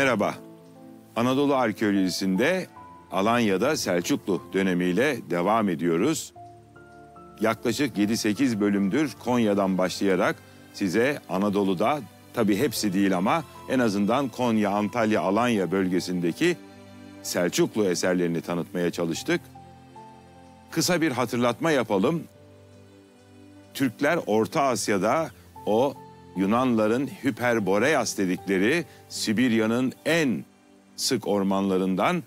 Merhaba. Anadolu arkeolojisinde Alanya'da Selçuklu dönemiyle devam ediyoruz. Yaklaşık 7-8 bölümdür Konya'dan başlayarak size Anadolu'da tabii hepsi değil ama en azından Konya, Antalya, Alanya bölgesindeki Selçuklu eserlerini tanıtmaya çalıştık. Kısa bir hatırlatma yapalım. Türkler Orta Asya'da o Yunanların Hyperboreas dedikleri Sibirya'nın en sık ormanlarından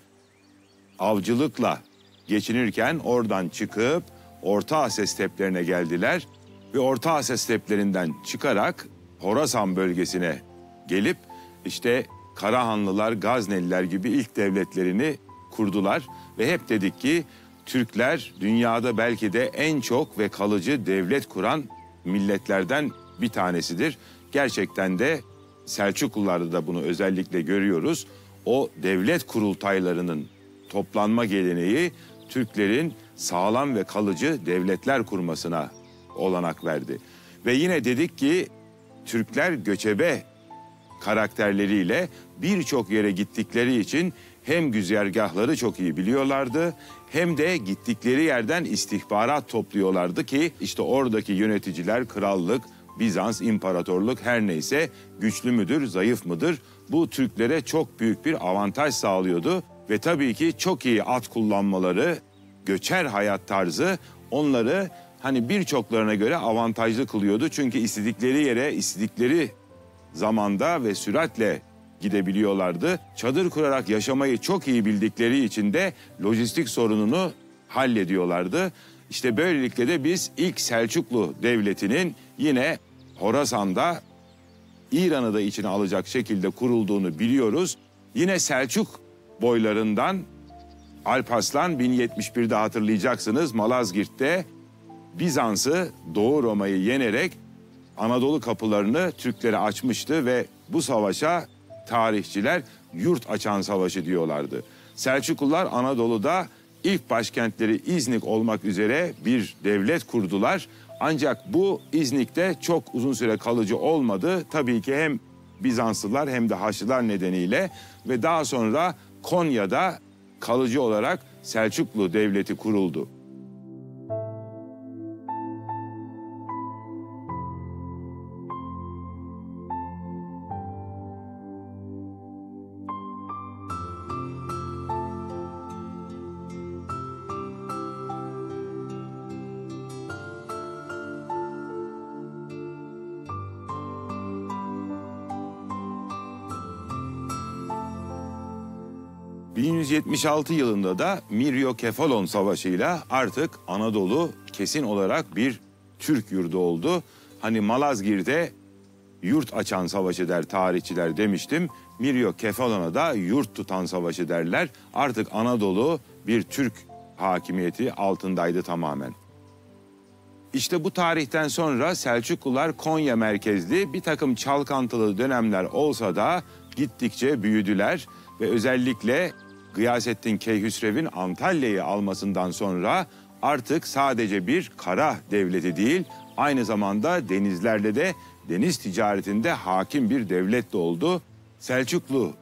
avcılıkla geçinirken oradan çıkıp Orta Asya steplerine geldiler ve Orta Asya steplerinden çıkarak Horasan bölgesine gelip işte Karahanlılar, Gazneliler gibi ilk devletlerini kurdular ve hep dedik ki Türkler dünyada belki de en çok ve kalıcı devlet kuran milletlerden bir tanesidir. Gerçekten de Selçuklularda da bunu özellikle görüyoruz. O devlet kurultaylarının toplanma geleneği Türklerin sağlam ve kalıcı devletler kurmasına olanak verdi. Ve yine dedik ki Türkler göçebe karakterleriyle birçok yere gittikleri için hem güzergahları çok iyi biliyorlardı hem de gittikleri yerden istihbarat topluyorlardı ki işte oradaki yöneticiler krallık, Bizans, imparatorluk her neyse güçlü müdür, zayıf mıdır? Bu Türklere çok büyük bir avantaj sağlıyordu ve tabii ki çok iyi at kullanmaları, göçer hayat tarzı onları hani birçoklarına göre avantajlı kılıyordu. Çünkü istedikleri yere, istedikleri zamanda ve süratle gidebiliyorlardı. Çadır kurarak yaşamayı çok iyi bildikleri için de lojistik sorununu hallediyorlardı. İşte böylelikle de biz ilk Selçuklu Devleti'nin yine Horasan'da İran'ı da içine alacak şekilde kurulduğunu biliyoruz. Yine Selçuk boylarından Alparslan 1071'de hatırlayacaksınız Malazgirt'te Bizans'ı Doğu Roma'yı yenerek Anadolu kapılarını Türklere açmıştı ve bu savaşa tarihçiler yurt açan savaşı diyorlardı. Selçuklular Anadolu'da ilk başkentleri İznik olmak üzere bir devlet kurdular. Ancak bu İznik'te çok uzun süre kalıcı olmadı. Tabii ki hem Bizanslılar hem de Haçlılar nedeniyle ve daha sonra Konya'da kalıcı olarak Selçuklu Devleti kuruldu. 1176 yılında da Miryokefalon Savaşı'yla artık Anadolu kesin olarak bir Türk yurdu oldu. Hani Malazgirt'e yurt açan savaşı der tarihçiler demiştim. Miryokefalon'a da yurt tutan savaşı derler. Artık Anadolu bir Türk hakimiyeti altındaydı tamamen. İşte bu tarihten sonra Selçuklular Konya merkezli bir takım çalkantılı dönemler olsa da gittikçe büyüdüler ve özellikle Gıyasettin Keyhüsrev'in Antalya'yı almasından sonra artık sadece bir kara devleti değil, aynı zamanda denizlerde de deniz ticaretinde hakim bir devlet de oldu. Selçuklu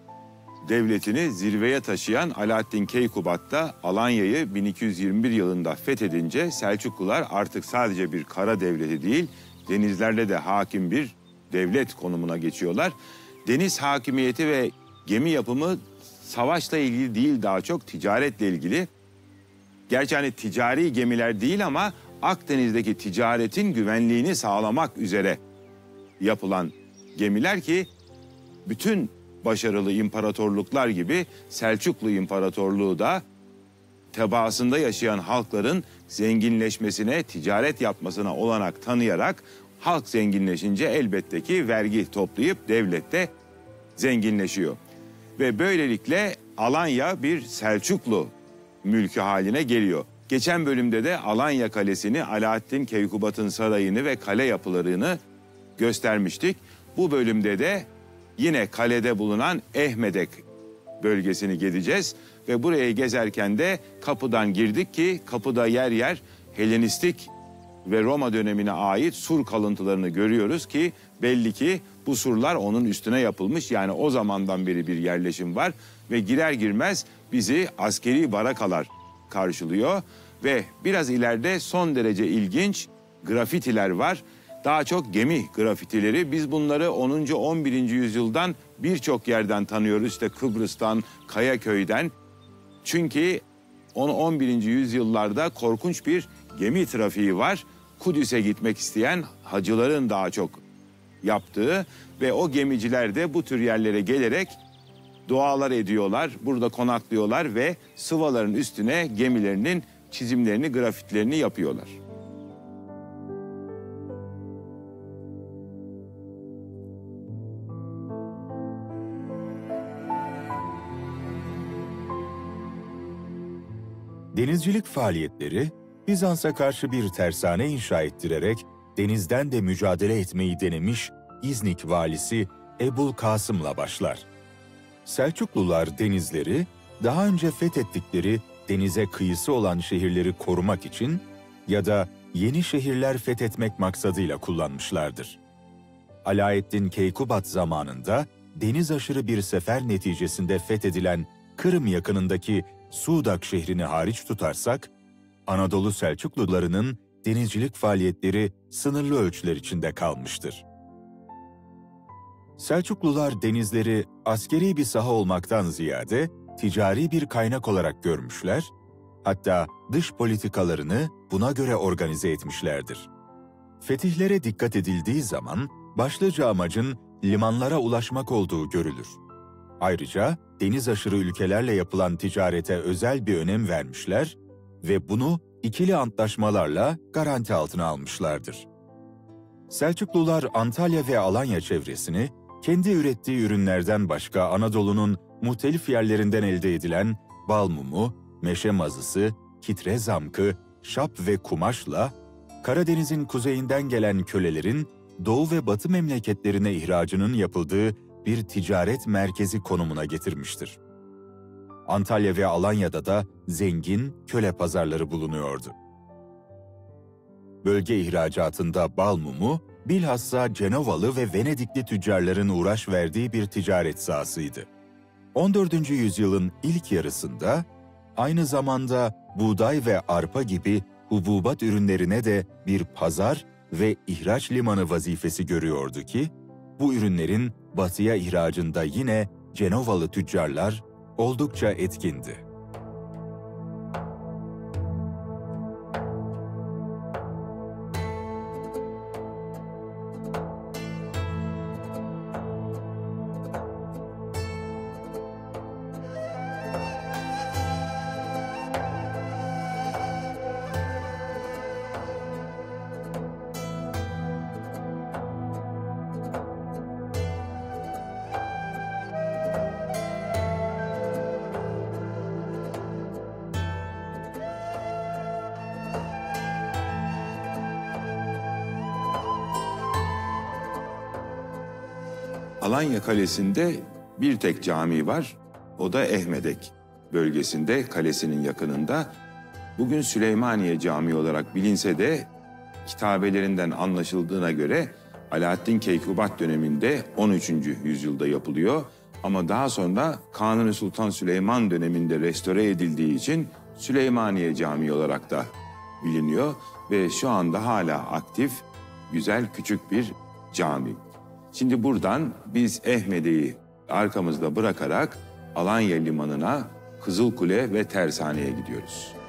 devletini zirveye taşıyan Alaaddin Keykubat da Alanya'yı 1221 yılında fethedince Selçuklular artık sadece bir kara devleti değil, denizlerde de hakim bir devlet konumuna geçiyorlar. Deniz hakimiyeti ve gemi yapımı savaşla ilgili değil daha çok ticaretle ilgili. Gerçi hani ticari gemiler değil ama Akdeniz'deki ticaretin güvenliğini sağlamak üzere yapılan gemiler ki bütün başarılı imparatorluklar gibi Selçuklu İmparatorluğu da tebaasında yaşayan halkların zenginleşmesine, ticaret yapmasına olanak tanıyarak halk zenginleşince elbette ki vergi toplayıp devlette zenginleşiyor. Ve böylelikle Alanya bir Selçuklu mülkü haline geliyor. Geçen bölümde de Alanya Kalesi'ni, Alaaddin Keykubat'ın sarayını ve kale yapılarını göstermiştik. Bu bölümde de yine kalede bulunan Ehmedek bölgesini gezeceğiz. Ve burayı gezerken de kapıdan girdik ki kapıda yer yer Helenistik ve Roma dönemine ait sur kalıntılarını görüyoruz ki belli ki Bu surlar onun üstüne yapılmış. Yani o zamandan beri bir yerleşim var ve girer girmez bizi askeri barakalar karşılıyor ve biraz ileride son derece ilginç grafitiler var. Daha çok gemi grafitileri. Biz bunları 10. 11. yüzyıldan birçok yerden tanıyoruz. İşte Kıbrıs'tan, Kayaköy'den. Çünkü 10. 11. yüzyıllarda korkunç bir gemi trafiği var. Kudüs'e gitmek isteyen hacıların daha çok yaptığı ve o gemiciler de bu tür yerlere gelerek dualar ediyorlar. Burada konaklıyorlar ve sıvaların üstüne gemilerinin çizimlerini, grafitlerini yapıyorlar. Denizcilik faaliyetleri Bizans'a karşı bir tersane inşa ettirerek denizden de mücadele etmeyi denemiş İznik valisi Ebul Kasım'la başlar. Selçuklular denizleri daha önce fethettikleri denize kıyısı olan şehirleri korumak için ya da yeni şehirler fethetmek maksadıyla kullanmışlardır. Alaeddin Keykubat zamanında deniz aşırı bir sefer neticesinde fethedilen Kırım yakınındaki Sudak şehrini hariç tutarsak, Anadolu Selçuklularının denizcilik faaliyetleri sınırlı ölçüler içinde kalmıştır. Selçuklular denizleri askeri bir saha olmaktan ziyade ticari bir kaynak olarak görmüşler, hatta dış politikalarını buna göre organize etmişlerdir. Fetihlere dikkat edildiği zaman başlıca amacın limanlara ulaşmak olduğu görülür. Ayrıca deniz aşırı ülkelerle yapılan ticarete özel bir önem vermişler ve bunu ikili antlaşmalarla garanti altına almışlardır. Selçuklular Antalya ve Alanya çevresini kendi ürettiği ürünlerden başka Anadolu'nun muhtelif yerlerinden elde edilen bal mumu, meşe mazısı, kitre zamkı, şap ve kumaşla Karadeniz'in kuzeyinden gelen kölelerin doğu ve batı memleketlerine ihracının yapıldığı bir ticaret merkezi konumuna getirmiştir. Antalya ve Alanya'da da zengin köle pazarları bulunuyordu. Bölge ihracatında bal mumu, bilhassa Cenovalı ve Venedikli tüccarların uğraş verdiği bir ticaret sahasıydı. 14. yüzyılın ilk yarısında aynı zamanda buğday ve arpa gibi hububat ürünlerine de bir pazar ve ihraç limanı vazifesi görüyordu ki, bu ürünlerin batıya ihracında yine Cenovalı tüccarlar oldukça etkindi. Alanya Kalesi'nde bir tek cami var. O da Ehmedek bölgesinde, kalesinin yakınında. Bugün Süleymaniye Camii olarak bilinse de kitabelerinden anlaşıldığına göre Alaaddin Keykubat döneminde 13. yüzyılda yapılıyor. Ama daha sonra Kanuni Sultan Süleyman döneminde restore edildiği için Süleymaniye Camii olarak da biliniyor ve şu anda hala aktif, güzel küçük bir cami. Şimdi buradan biz Ehmedi'yi arkamızda bırakarak Alanya Limanı'na, Kızılkule ve Tersane'ye gidiyoruz.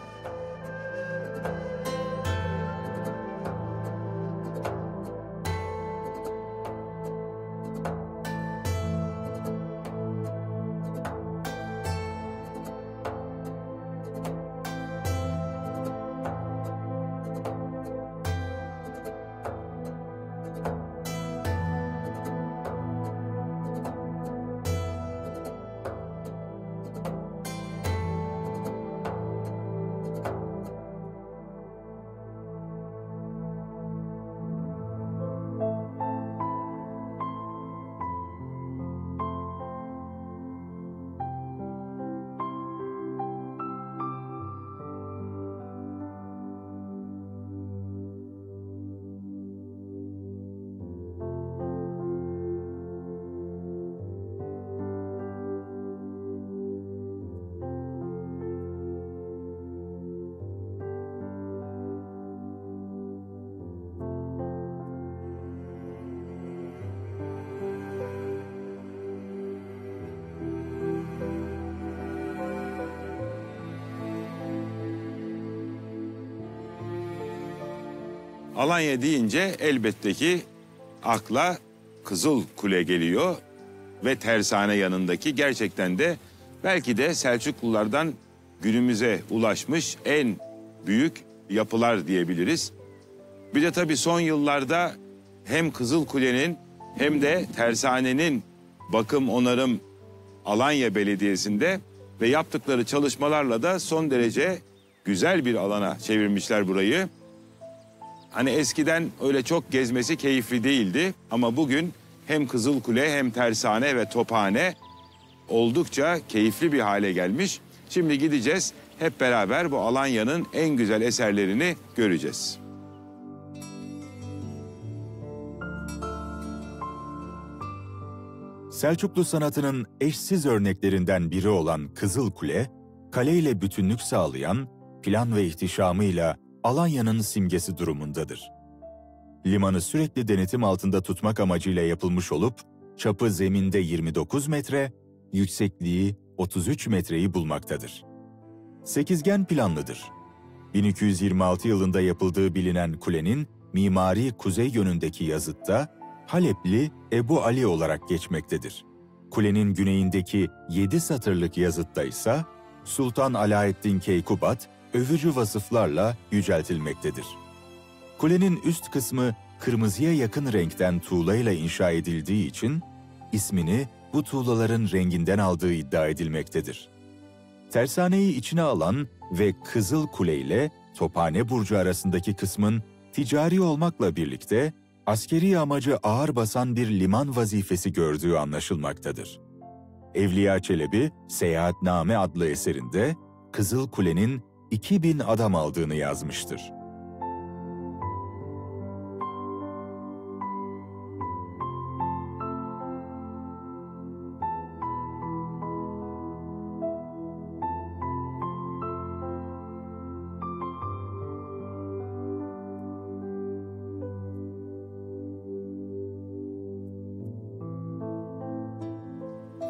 Alanya deyince elbette ki akla Kızıl Kule geliyor ve tersane yanındaki gerçekten de belki de Selçuklulardan günümüze ulaşmış en büyük yapılar diyebiliriz. Bir de tabii son yıllarda hem Kızıl Kule'nin hem de tersanenin bakım onarım Alanya Belediyesi'nde ve yaptıkları çalışmalarla da son derece güzel bir alana çevirmişler burayı. Hani eskiden öyle çok gezmesi keyifli değildi ama bugün hem Kızılkule hem Tersane ve Tophane oldukça keyifli bir hale gelmiş. Şimdi gideceğiz hep beraber bu Alanya'nın en güzel eserlerini göreceğiz. Selçuklu sanatının eşsiz örneklerinden biri olan Kızıl Kule, kaleyle bütünlük sağlayan, plan ve ihtişamıyla Alanya'nın simgesi durumundadır. Limanı sürekli denetim altında tutmak amacıyla yapılmış olup, çapı zeminde 29 metre, yüksekliği 33 metreyi bulmaktadır. Sekizgen planlıdır. 1226 yılında yapıldığı bilinen kulenin mimari kuzey yönündeki yazıtta Halepli Ebu Ali olarak geçmektedir. Kulenin güneyindeki 7 satırlık yazıtta ise Sultan Alaeddin Keykubat övücü vasıflarla yüceltilmektedir. Kulenin üst kısmı kırmızıya yakın renkten tuğlayla inşa edildiği için ismini bu tuğlaların renginden aldığı iddia edilmektedir. Tersaneyi içine alan ve Kızıl Kule ile Tophane Burcu arasındaki kısmın ticari olmakla birlikte askeri amacı ağır basan bir liman vazifesi gördüğü anlaşılmaktadır. Evliya Çelebi, Seyahatname adlı eserinde Kızıl Kule'nin 2000 adam aldığını yazmıştır.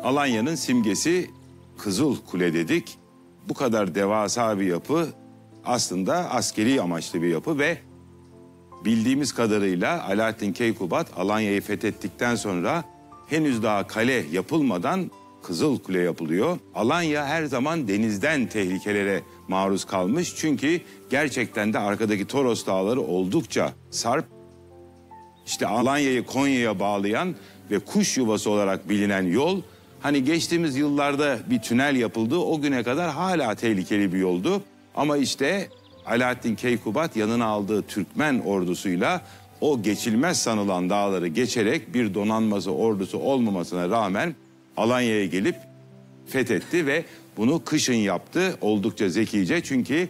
Alanya'nın simgesi Kızıl Kule dedik. Bu kadar devasa bir yapı aslında askeri amaçlı bir yapı ve bildiğimiz kadarıyla Alaaddin Keykubat Alanya'yı fethettikten sonra henüz daha kale yapılmadan Kızıl Kule yapılıyor. Alanya her zaman denizden tehlikelere maruz kalmış. Çünkü gerçekten de arkadaki Toros Dağları oldukça sarp. İşte Alanya'yı Konya'ya bağlayan ve kuş yuvası olarak bilinen yol Hani geçtiğimiz yıllarda bir tünel yapıldı. O güne kadar hala tehlikeli bir yoldu. Ama işte Alaaddin Keykubat yanına aldığı Türkmen ordusuyla o geçilmez sanılan dağları geçerek bir donanması ordusu olmamasına rağmen Alanya'ya gelip fethetti ve bunu kışın yaptı oldukça zekice çünkü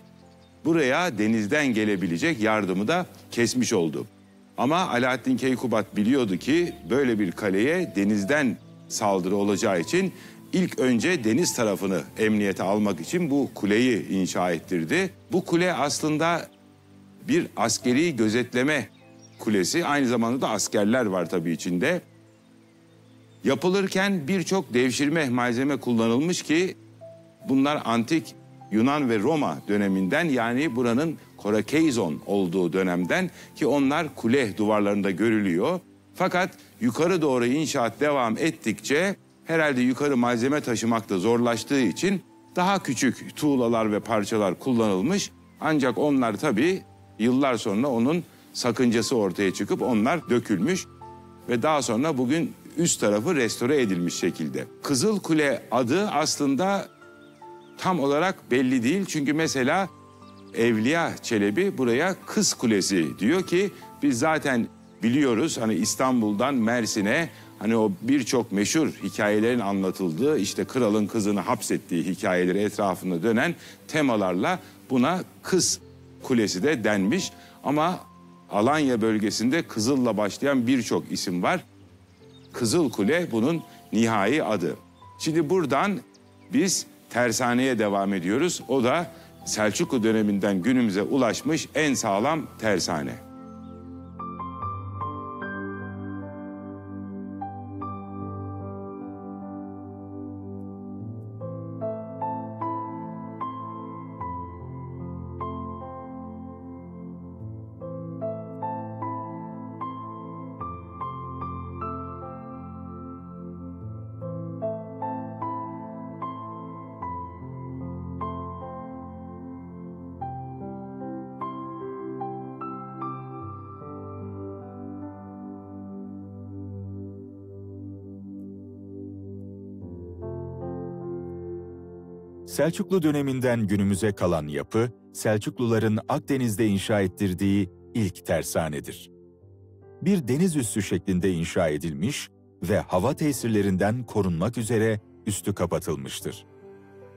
buraya denizden gelebilecek yardımı da kesmiş oldu. Ama Alaaddin Keykubat biliyordu ki böyle bir kaleye denizden saldırı olacağı için ilk önce deniz tarafını emniyete almak için bu kuleyi inşa ettirdi. Bu kule aslında bir askeri gözetleme kulesi. Aynı zamanda da askerler var tabii içinde. Yapılırken birçok devşirme malzeme kullanılmış ki bunlar antik Yunan ve Roma döneminden yani buranın Korakeizon olduğu dönemden ki onlar kule duvarlarında görülüyor. Fakat yukarı doğru inşaat devam ettikçe herhalde yukarı malzeme taşımakta zorlaştığı için daha küçük tuğlalar ve parçalar kullanılmış. Ancak onlar tabii yıllar sonra onun sakıncası ortaya çıkıp onlar dökülmüş ve daha sonra bugün üst tarafı restore edilmiş şekilde. Kızıl Kule adı aslında tam olarak belli değil. Çünkü mesela Evliya Çelebi buraya Kız Kulesi diyor ki biz zaten biliyoruz hani İstanbul'dan Mersin'e hani o birçok meşhur hikayelerin anlatıldığı işte kralın kızını hapsettiği hikayeleri etrafında dönen temalarla buna Kız Kulesi de denmiş. Ama Alanya bölgesinde Kızıl'la başlayan birçok isim var. Kızıl Kule bunun nihai adı. Şimdi buradan biz tersaneye devam ediyoruz. O da Selçuklu döneminden günümüze ulaşmış en sağlam tersane. Selçuklu döneminden günümüze kalan yapı, Selçukluların Akdeniz'de inşa ettirdiği ilk tersanedir. Bir deniz üssü şeklinde inşa edilmiş ve hava tesirlerinden korunmak üzere üstü kapatılmıştır.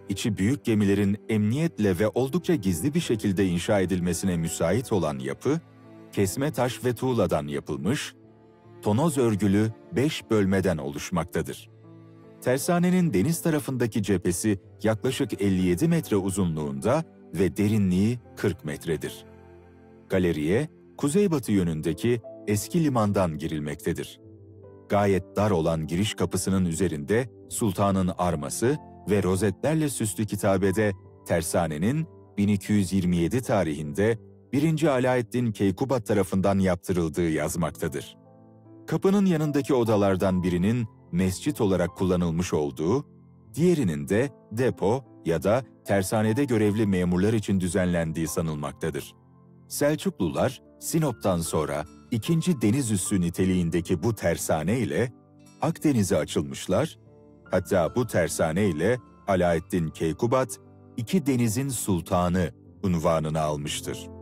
İçi büyük gemilerin emniyetle ve oldukça gizli bir şekilde inşa edilmesine müsait olan yapı, kesme taş ve tuğladan yapılmış, tonoz örgülü beş bölmeden oluşmaktadır. Tersanenin deniz tarafındaki cephesi yaklaşık 57 metre uzunluğunda ve derinliği 40 metredir. Galeriye, kuzeybatı yönündeki eski limandan girilmektedir. Gayet dar olan giriş kapısının üzerinde sultanın arması ve rozetlerle süslü kitabede tersanenin 1227 tarihinde 1. Alaeddin Keykubat tarafından yaptırıldığı yazmaktadır. Kapının yanındaki odalardan birinin mescit olarak kullanılmış olduğu, diğerinin de depo ya da tersanede görevli memurlar için düzenlendiği sanılmaktadır. Selçuklular, Sinop'tan sonra ikinci deniz üssü niteliğindeki bu tersane ile Akdeniz'e açılmışlar, hatta bu tersane ile Alaeddin Keykubat, iki denizin sultanı unvanını almıştır.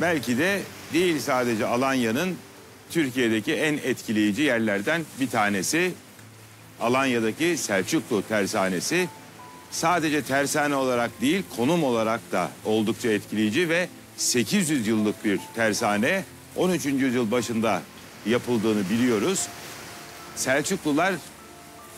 Belki de değil sadece Alanya'nın Türkiye'deki en etkileyici yerlerden bir tanesi Alanya'daki Selçuklu Tersanesi. Sadece tersane olarak değil konum olarak da oldukça etkileyici ve 800 yıllık bir tersane 13. yüzyıl başında yapıldığını biliyoruz. Selçuklular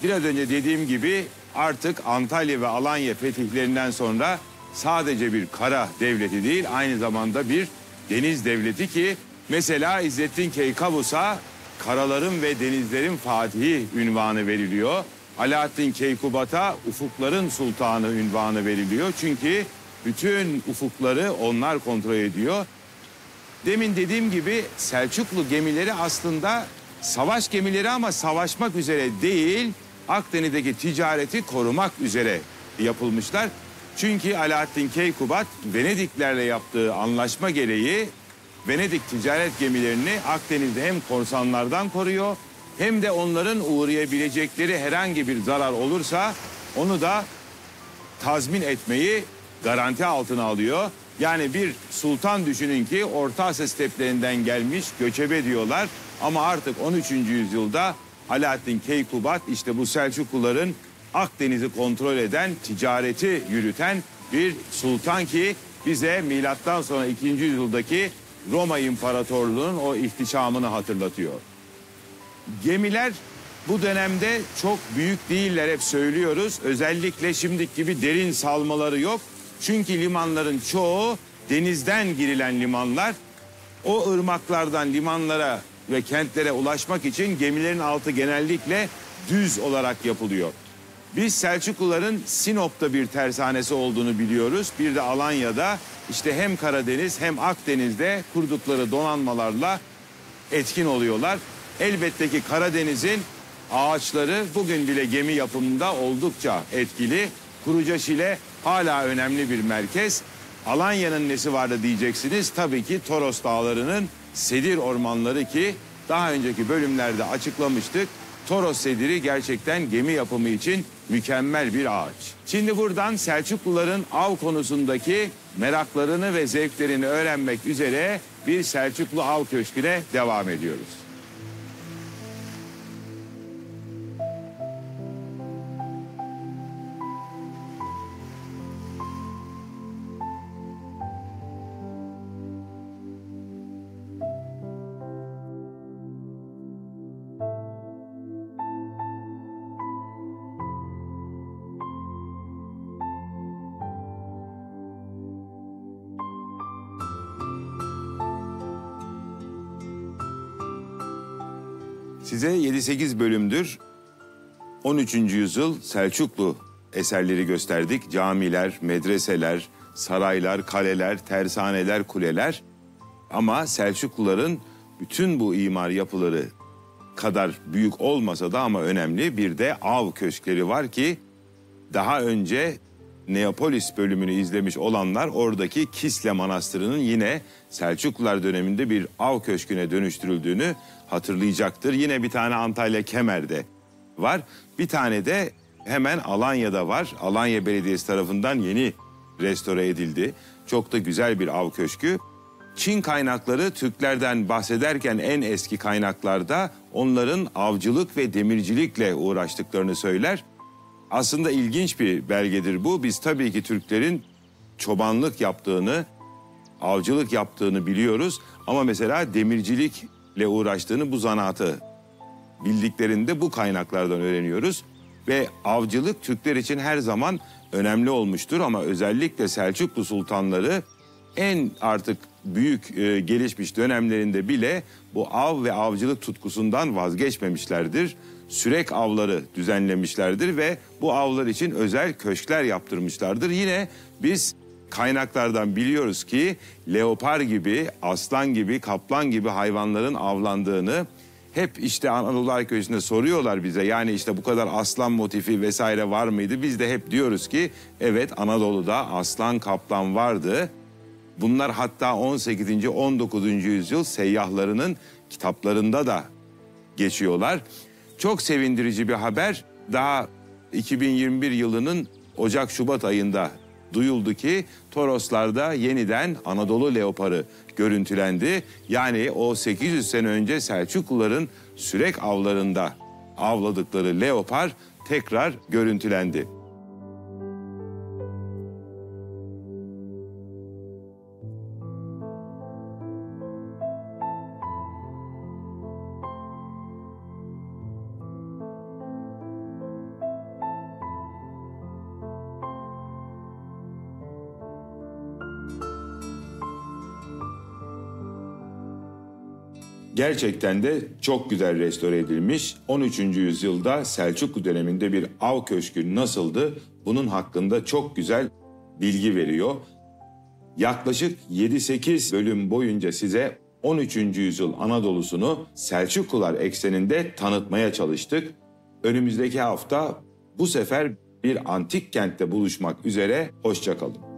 biraz önce dediğim gibi artık Antalya ve Alanya fetihlerinden sonra sadece bir kara devleti değil aynı zamanda bir deniz devleti ki mesela İzzettin Keykavus'a karaların ve denizlerin fatihi ünvanı veriliyor. Alaaddin Keykubat'a ufukların sultanı ünvanı veriliyor. Çünkü bütün ufukları onlar kontrol ediyor. Demin dediğim gibi Selçuklu gemileri aslında savaş gemileri ama savaşmak üzere değil, Akdeniz'deki ticareti korumak üzere yapılmışlar. Çünkü Alaaddin Keykubat Venediklerle yaptığı anlaşma gereği Venedik ticaret gemilerini Akdeniz'de hem korsanlardan koruyor hem de onların uğrayabilecekleri herhangi bir zarar olursa onu da tazmin etmeyi garanti altına alıyor. Yani bir sultan düşünün ki Orta Asya steplerinden gelmiş göçebe diyorlar. Ama artık 13. yüzyılda Alaaddin Keykubat işte bu Selçukluların Akdeniz'i kontrol eden, ticareti yürüten bir sultan ki bize milattan sonra 2. yüzyıldaki Roma İmparatorluğu'nun o ihtişamını hatırlatıyor. Gemiler bu dönemde çok büyük değiller hep söylüyoruz. Özellikle şimdiki gibi derin salmaları yok. Çünkü limanların çoğu denizden girilen limanlar. O ırmaklardan limanlara ve kentlere ulaşmak için gemilerin altı genellikle düz olarak yapılıyor. Biz Selçukluların Sinop'ta bir tersanesi olduğunu biliyoruz. Bir de Alanya'da işte hem Karadeniz hem Akdeniz'de kurdukları donanmalarla etkin oluyorlar. Elbette ki Karadeniz'in ağaçları bugün bile gemi yapımında oldukça etkili. Kurucaşile hala önemli bir merkez. Alanya'nın nesi vardı diyeceksiniz. Tabii ki Toros Dağları'nın sedir ormanları ki daha önceki bölümlerde açıklamıştık. Toros sediri gerçekten gemi yapımı için mükemmel bir ağaç. Şimdi buradan Selçukluların av konusundaki meraklarını ve zevklerini öğrenmek üzere bir Selçuklu av köşküne devam ediyoruz. Size 7-8 bölümdür 13. yüzyıl Selçuklu eserleri gösterdik. Camiler, medreseler, saraylar, kaleler, tersaneler, kuleler. Ama Selçukluların bütün bu imar yapıları kadar büyük olmasa da ama önemli bir de av köşkleri var ki daha önce Neapolis bölümünü izlemiş olanlar oradaki Kisle Manastırı'nın yine Selçuklular döneminde bir av köşküne dönüştürüldüğünü hatırlayacaktır. Yine bir tane Antalya Kemer'de var. Bir tane de hemen Alanya'da var. Alanya Belediyesi tarafından yeni restore edildi. Çok da güzel bir av köşkü. Çin kaynakları Türklerden bahsederken en eski kaynaklarda onların avcılık ve demircilikle uğraştıklarını söyler. Aslında ilginç bir belgedir bu. Biz tabii ki Türklerin çobanlık yaptığını, avcılık yaptığını biliyoruz. Ama mesela demircilikle uğraştığını bu zanaatı bildiklerinde bu kaynaklardan öğreniyoruz. Ve avcılık Türkler için her zaman önemli olmuştur ama özellikle Selçuklu sultanları en artık büyük e, gelişmiş dönemlerinde bile bu av ve avcılık tutkusundan vazgeçmemişlerdir. Sürek avları düzenlemişlerdir ve bu avlar için özel köşkler yaptırmışlardır. Yine biz kaynaklardan biliyoruz ki leopar gibi, aslan gibi, kaplan gibi hayvanların avlandığını hep işte Anadolu arkeolojisinde soruyorlar bize. Yani işte bu kadar aslan motifi vesaire var mıydı? Biz de hep diyoruz ki evet Anadolu'da aslan kaplan vardı. Bunlar hatta 18. 19. yüzyıl seyyahlarının kitaplarında da geçiyorlar. Çok sevindirici bir haber. Daha 2021 yılının Ocak-Şubat ayında duyuldu ki Toroslar'da yeniden Anadolu leoparı görüntülendi. Yani o 800 sene önce Selçukluların sürek avlarında avladıkları leopar tekrar görüntülendi. Gerçekten de çok güzel restore edilmiş. 13. yüzyılda Selçuklu döneminde bir av köşkü nasıldı? Bunun hakkında çok güzel bilgi veriyor. Yaklaşık 7-8 bölüm boyunca size 13. yüzyıl Anadolu'sunu Selçuklular ekseninde tanıtmaya çalıştık. Önümüzdeki hafta bu sefer bir antik kentte buluşmak üzere hoşçakalın.